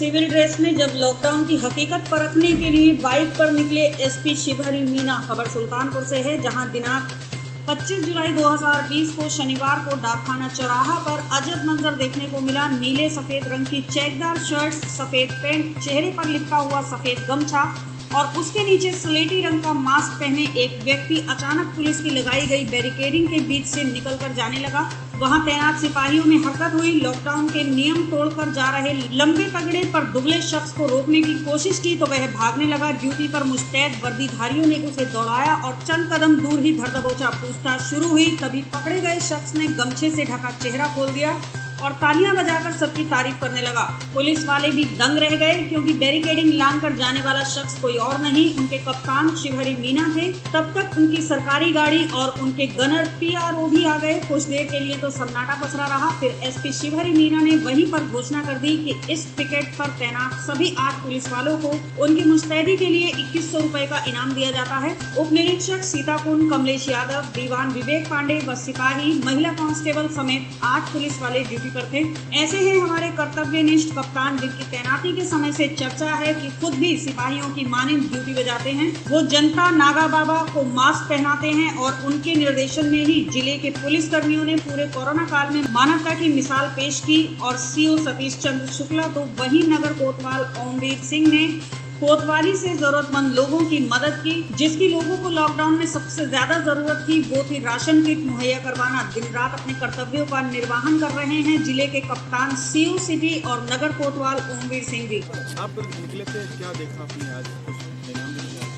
Civil dress में जब lockdown की हकीकत परखने के लिए बाइक पर निकले एसपी शिवहरी मीना, खबर सुल्तानपुर से है, जहाँ दिनांक 25 जुलाई 2020 को शनिवार को डाकखाना चौराहा पर अजब मंजर देखने को मिला। नीले सफ़ेद रंग की चेकदार शर्ट, सफ़ेद पैंट, चेहरे पर लिपटा हुआ सफ़ेद गमछा और उसके नीचे स्लेटी रंग का मास्क पहने एक व्यक्ति अचानक पुलिस की लगाई गई बैरिकेडिंग के बीच से निकलकर जाने लगा। वहाँ तैनात सिपाहियों में हरकत हुई। लॉकडाउन के नियम तोड़कर जा रहे लंबे तगड़े पर दुबले शख्स को रोकने की कोशिश की तो वह भागने लगा। ड्यूटी पर मुस्तैद वर्दीधारियों ने उसे दौड़ाया और चंद कदम दूर ही धर दबोचा पूछताछ शुरू हुई। तभी पकड़े गए शख्स ने गमछे से ढका चेहरा खोल दिया। और तालियाँ बजाकर सबकी तारीफ़ करने लगा। पुलिस वाले भी दंग रह गए क्योंकि बैरिकेडिंग लांग कर जाने वाला शख्स कोई और नहीं, उनके कप्तान शिवहरी मीना थे। तब तक उनकी सरकारी गाड़ी और उनके गनर पीआरओ भी आ गए। कुछ देर के लिए तो सन्नाटा पसरा रहा। फिर एसपी शिवहरी मीना ने वहीं पर घोषणा कर दी कि इस पिकेट पर तैनात सभी आठ पुलिस वालों को उनकी मुस्तैदी के लिए इक्कीस सौ का इनाम दिया जाता है। उप निरीक्षक सीताकुंड कमलेश यादव, दीवान विवेक पांडे व सिपाही महिला कांस्टेबल समेत आठ पुलिस वाले ड्यूटी पर थे ऐसे हैं हमारे कर्तव्यनिष्ठ कप्तान जिनकी तैनाती के समय से चर्चा है कि खुद भी सिपाहियों की मानिंद ड्यूटी बजाते हैं, वो जनता नागा बाबा को मास्क पहनाते हैं और उनके निर्देशन में ही ज़िले के पुलिस कर्मियों ने पूरे कोरोना काल में मानवता की मिसाल पेश की और सीओ सतीश चंद्र शुक्ला तो वही नगर कोतवाल ओमवीर सिंह ने कोतवाली से जरूरतमंद लोगों की मदद की जिसकी लोगों को लॉकडाउन में सबसे ज़्यादा ज़रूरत थी वो थी राशन किट मुहैया करवाना। दिन रात अपने कर्तव्यों का निर्वाहन कर रहे हैं ज़िले के कप्तान सीयू सिटी और नगर कोतवाल ओमवीर सिंह भी आप निकले थे क्या देखा आपने आज?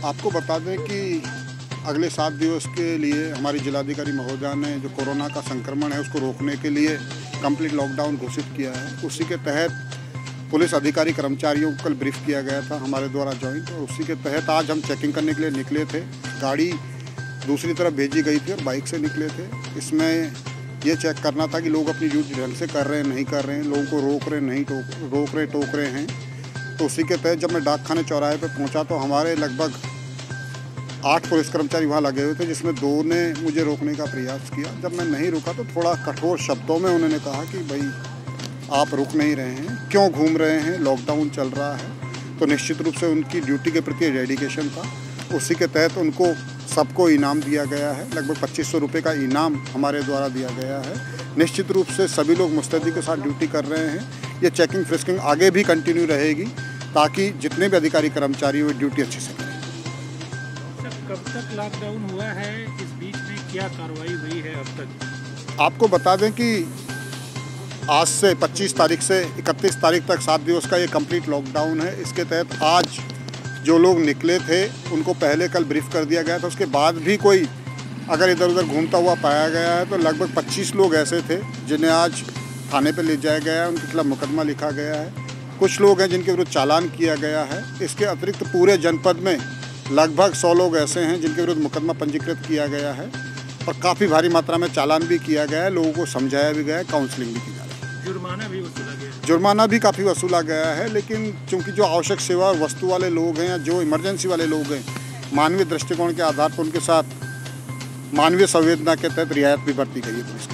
आपको बता दें कि अगले सात दिवस के लिए हमारी जिलाधिकारी महोदया ने जो कोरोना का संक्रमण है उसको रोकने के लिए कंप्लीट लॉकडाउन घोषित किया है। उसी के तहत पुलिस अधिकारी कर्मचारियों को कल ब्रीफ किया गया था हमारे द्वारा ज्वाइंट, और उसी के तहत आज हम चेकिंग करने के लिए निकले थे। गाड़ी दूसरी तरफ़ भेजी गई थी और बाइक से निकले थे। इसमें ये चेक करना था कि लोग अपनी ड्यूटी ढंग से कर रहे हैं, नहीं कर रहे हैं, लोगों को रोक रहे नहीं टोक, रोक रहे, टोक रहे हैं। तो उसी के तहत जब मैं डाक खाने चौराहे पर पहुँचा तो हमारे लगभग आठ पुलिस कर्मचारी वहाँ लगे हुए थे, जिसमें दो ने मुझे रोकने का प्रयास किया। जब मैं नहीं रुका तो थोड़ा कठोर शब्दों में उन्होंने कहा कि, भाई आप रुक नहीं रहे हैं क्यों घूम रहे हैं लॉकडाउन चल रहा है तो निश्चित रूप से उनकी ड्यूटी के प्रति डेडिकेशन था। उसी के तहत उनको सबको इनाम दिया गया है लगभग पच्चीस सौ रुपये का इनाम हमारे द्वारा दिया गया है। निश्चित रूप से सभी लोग मुस्तैदी के साथ ड्यूटी कर रहे हैं ये चेकिंग फ्रिस्किंग आगे भी कंटिन्यू रहेगी ताकि जितने भी अधिकारी कर्मचारी वो ड्यूटी अच्छे से करें। कब तक लॉकडाउन हुआ है? इस बीच में क्या कार्रवाई हुई है अब तक? आपको बता दें कि आज से 25 तारीख से 31 तारीख तक सात दिवस का ये कंप्लीट लॉकडाउन है। इसके तहत आज जो लोग निकले थे, उनको पहले कल ब्रीफ कर दिया गया था। उसके बाद भी कोई अगर इधर उधर घूमता हुआ पाया गया है तो लगभग 25 लोग ऐसे थे जिन्हें आज थाने पर ले जाया गया है। उनके खिलाफ मुकदमा लिखा गया है। कुछ लोग हैं जिनके विरुद्ध चालान किया गया है। इसके अतिरिक्त पूरे जनपद में लगभग सौ लोग ऐसे हैं जिनके विरुद्ध मुकदमा पंजीकृत किया गया है। और काफ़ी भारी मात्रा में चालान भी किया गया है। लोगों को समझाया भी गया है काउंसलिंग भी की जा रही है। जुर्माना भी वसूला गया जुर्माना भी काफ़ी वसूला गया है, लेकिन चूँकि जो आवश्यक सेवा वस्तु वाले लोग हैं या जो इमरजेंसी वाले लोग हैं, मानवीय दृष्टिकोण के आधार पर उनके साथ मानवीय संवेदना के तहत रियायत भी बरती गई है पुलिस